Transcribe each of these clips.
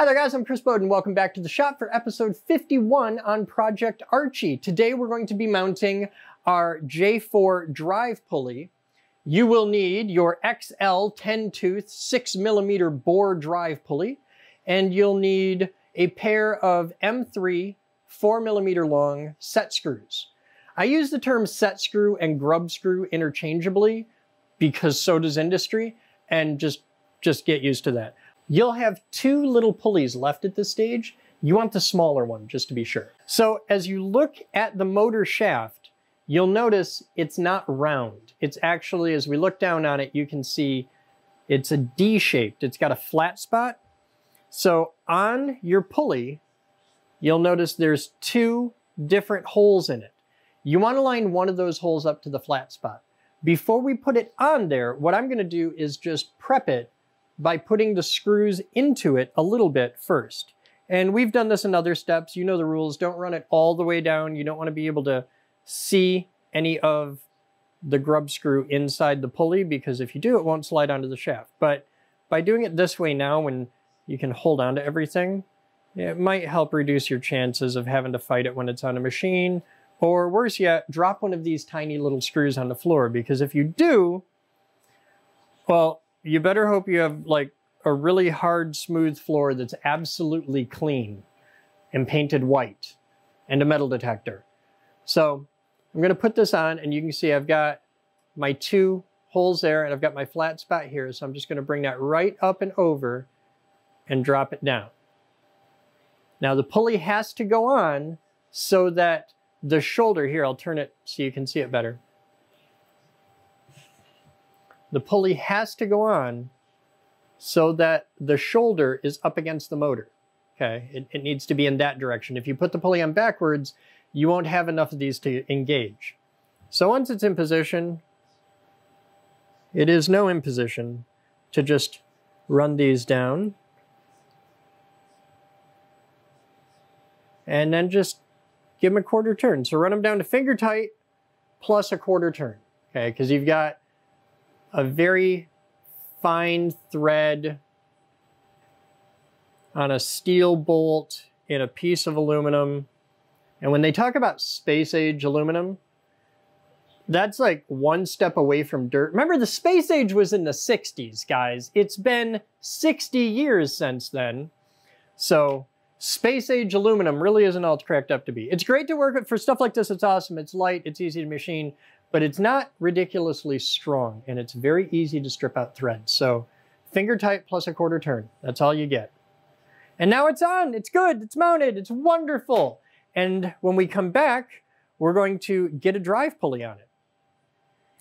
Hi there guys, I'm Chris Boden. Welcome back to the shop for episode 51 on Project Archie. Today we're going to be mounting our J4 drive pulley. You will need your XL 10 tooth 6 millimeter bore drive pulley, and you'll need a pair of M3 4 millimeter long set screws. I use the term set screw and grub screw interchangeably because so does industry, and just, just get used to that. You'll have two little pulleys left at this stage. You want the smaller one, just to be sure. So as you look at the motor shaft, you'll notice it's not round. It's actually, as we look down on it, you can see it's a D-shaped. It's got a flat spot. So on your pulley, you'll notice there's two different holes in it. You want to line one of those holes up to the flat spot. Before we put it on there, what I'm going to do is just prep it by putting the screws into it a little bit first. And we've done this in other steps. You know the rules. Don't run it all the way down. You don't want to be able to see any of the grub screw inside the pulley because if you do, it won't slide onto the shaft. But by doing it this way now, when you can hold on to everything, it might help reduce your chances of having to fight it when it's on a machine or worse yet, drop one of these tiny little screws on the floor because if you do, well, you better hope you have like a really hard, smooth floor that's absolutely clean and painted white and a metal detector. So I'm gonna put this on and you can see I've got my two holes there and I've got my flat spot here. So I'm just gonna bring that right up and over and drop it down. Now the pulley has to go on so that the shoulder here, I'll turn it so you can see it better. The pulley has to go on so that the shoulder is up against the motor. Okay, it, it needs to be in that direction. If you put the pulley on backwards, you won't have enough of these to engage. So once it's in position, it is no imposition to just run these down. And then just give them a quarter turn. So run them down to finger tight plus a quarter turn, okay? Because you've got a very fine thread on a steel bolt in a piece of aluminum. And when they talk about space age aluminum, that's like one step away from dirt. Remember, the space age was in the 60s, guys. It's been 60 years since then. So space age aluminum really isn't all it's cracked up to be. It's great to work with for stuff like this. It's awesome. It's light. It's easy to machine, but it's not ridiculously strong and it's very easy to strip out threads. So finger tight plus a quarter turn. That's all you get. And now it's on. It's good. It's mounted. It's wonderful. And when we come back, we're going to get a drive pulley on it.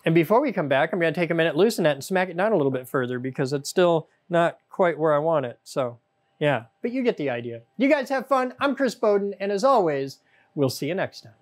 And before we come back, I'm going to take a minute, loosen that, and smack it down a little bit further because it's still not quite where I want it. So yeah, but you get the idea. You guys have fun. I'm Chris Boden, and as always, we'll see you next time.